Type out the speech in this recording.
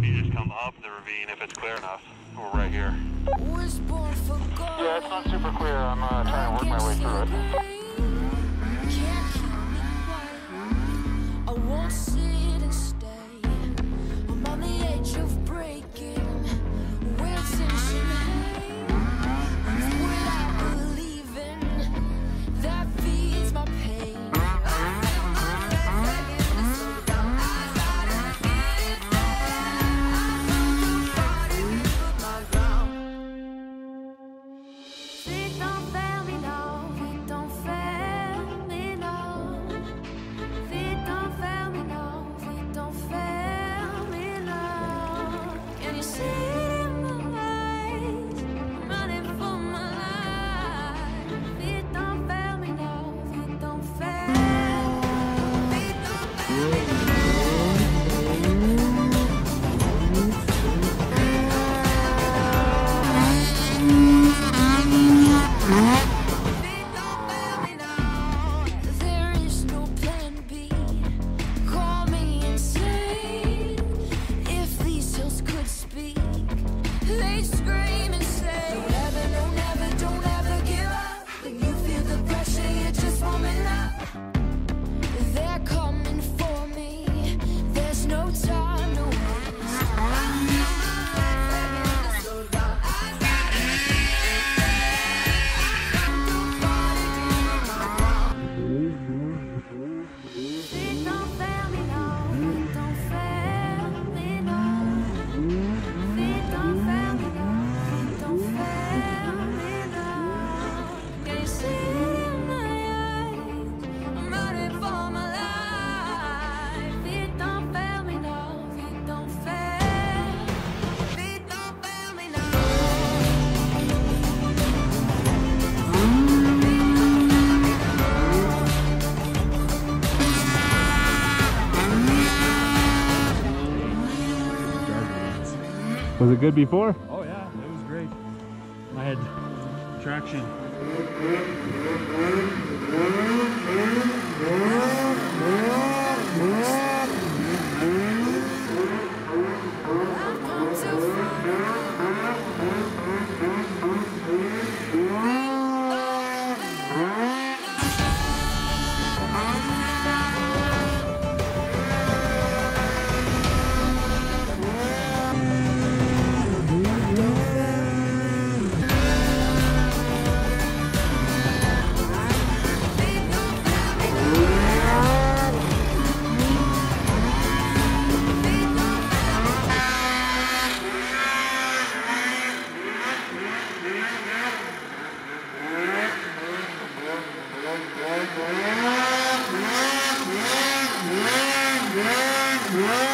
have you just come up the ravine if it's clear enough. We're right here. Yeah, it's not super clear. I'm uh, trying to work my way through it. Was it good before? Oh yeah, it was great. I had traction. Yeah.